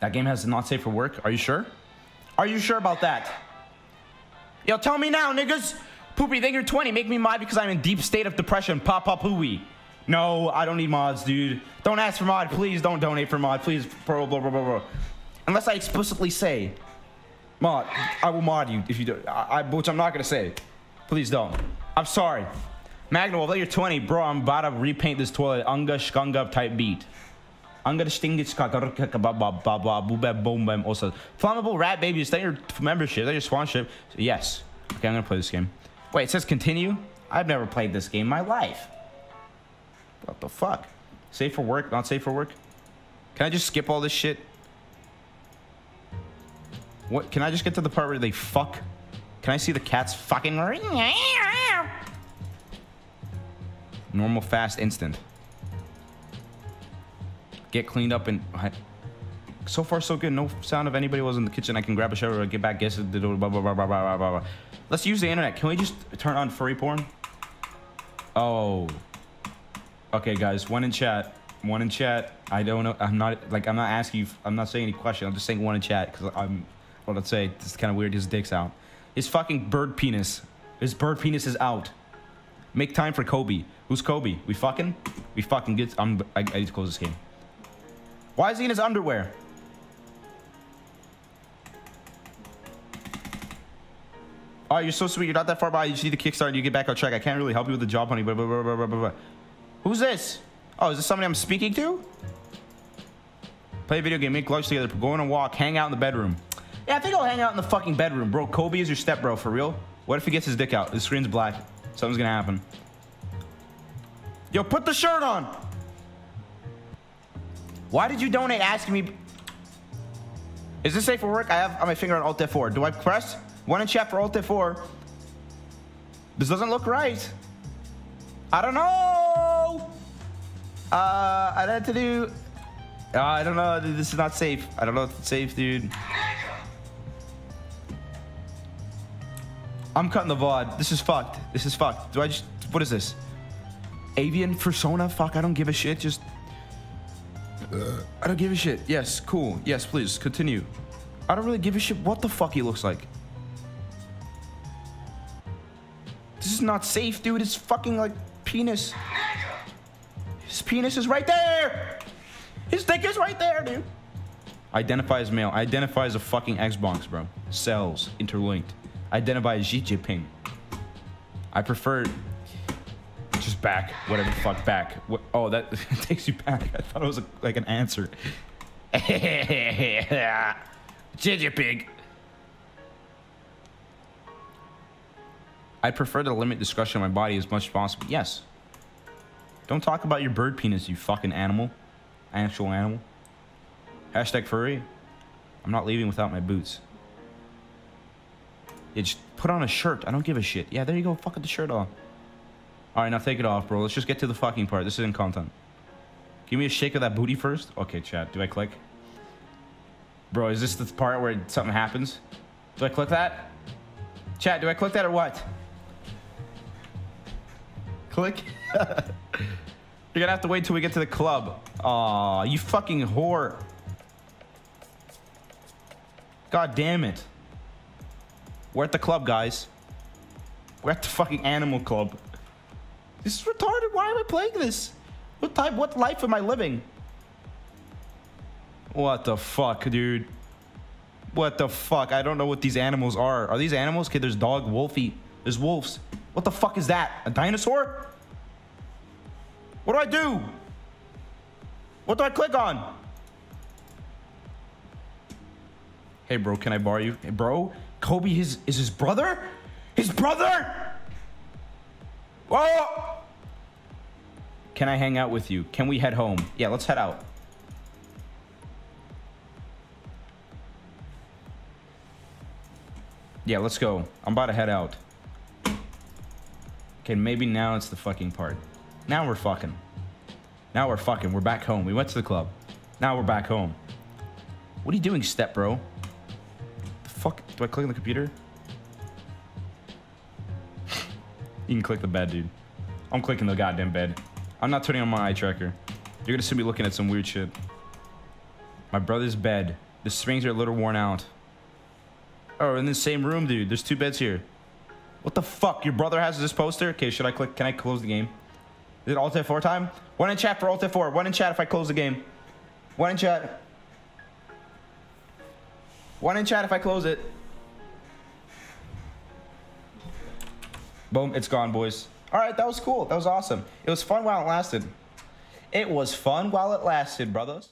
That game has not safe for work. Are you sure? Are you sure about that? Yo, tell me now, niggas. Poopy, think you're 20. Make me mod because I'm in deep state of depression. Pop, pop, hooey. No, I don't need mods, dude. Don't ask for mod. Please don't donate for mod. Please, bro, bro, bro, bro, bro. Unless I explicitly say, mod, I will mod you if you do. I, I which I'm not gonna say. Please don't. I'm sorry. Magnum, although you're 20, bro, I'm about to repaint this toilet. Unga shkunga type beat. I'm gonna sting it also. Flammable rat baby, is that your membership? Is that your sponsorship? Yes. Okay, I'm gonna play this game. Wait, it says continue? I've never played this game in my life. What the fuck? Safe for work, not safe for work? Can I just skip all this shit? What? Can I just get to the part where they fuck? Can I see the cats fucking? Normal, fast, instant. Get cleaned up and... So far, so good. No sound of anybody was in the kitchen. I can grab a shower, get back, guess it, blah, blah, blah, blah, blah, blah, blah. Let's use the internet. Can we just turn on furry porn? Oh. Okay, guys. One in chat. One in chat. I don't know. I'm not, like, I'm not asking you. I'm not saying any question. I'm just saying one in chat because I'm, what I'd say, this is kind of weird. His dick's out. His fucking bird penis. His bird penis is out. Make time for Kobe. Who's Kobe? We fucking? We fucking get. I'm, I, I need to close this game. Why is he in his underwear? Oh, you're so sweet. You're not that far by. You see the Kickstarter. You get back on track. I can't really help you with the job, honey. Blah, blah, blah, blah, blah, blah. Who's this? Oh, is this somebody I'm speaking to? Play a video game. Make lunch together. Go on a walk. Hang out in the bedroom. Yeah, I think I'll hang out in the fucking bedroom, bro. Kobe is your stepbro, for real. What if he gets his dick out? The screen's black. Something's gonna happen. Yo, put the shirt on. Why did you donate asking me? Is this safe for work? I have my finger on Alt F4. Do I press? One in chat for Alt F4. This doesn't look right. I don't know. Uh, I had to do. Uh, I don't know. This is not safe. I don't know if it's safe, dude. I'm cutting the VOD. This is fucked. This is fucked. Do I just... What is this? Avian persona? Fuck, I don't give a shit. Just... Uh, I don't give a shit. Yes, cool. Yes, please, continue. I don't really give a shit what the fuck he looks like. This is not safe, dude. It's fucking like penis. His penis is right there. His dick is right there, dude. Identify as male. Identify as a fucking Xbox, bro. Cells interlinked. Identify as Xi Jinping. I prefer back, whatever the fuck back. Oh, that takes you back. I thought it was a, like an answer. Xi Jinping. I prefer to limit discussion on my body as much as possible. Yes. Don't talk about your bird penis, you fucking animal. Actual animal. Hashtag furry. I'm not leaving without my boots. Yeah, just put on a shirt. I don't give a shit. Yeah, there you go. Fucking the shirt off. All right, now take it off, bro. Let's just get to the fucking part. This isn't content. Give me a shake of that booty first. Okay, chat. Do I click? Bro, is this the part where something happens? Do I click that? Chat, do I click that or what? Click? You're gonna have to wait till we get to the club. Aw, you fucking whore. God damn it. We're at the club, guys. We're at the fucking animal club. This is retarded. Why am I playing this? What type, what life am I living? What the fuck, dude? What the fuck? I don't know what these animals are. Are these animals? Okay, there's dog, wolfy. There's wolves. What the fuck is that? A dinosaur? What do I do? What do I click on? Hey, bro, can I borrow you? Hey, bro, Kobe his, is his brother? His brother? Oh! Can I hang out with you? Can we head home? Yeah, let's head out. Yeah, let's go. I'm about to head out. Okay, maybe now it's the fucking part. Now we're fucking. Now we're fucking. We're back home. We went to the club. Now we're back home. What are you doing, step bro? fuck? Do I click on the computer? you can click the bed, dude. I'm clicking the goddamn bed. I'm not turning on my eye tracker. You're gonna see me looking at some weird shit. My brother's bed. The springs are a little worn out. Oh, in the same room, dude. There's two beds here. What the fuck? Your brother has this poster? Okay, should I click? Can I close the game? Is it Alt F4 time? One in chat for Alt F4. One in chat if I close the game. One in chat. One in chat if I close it. Boom, it's gone, boys. All right, that was cool. That was awesome. It was fun while it lasted. It was fun while it lasted, brothers.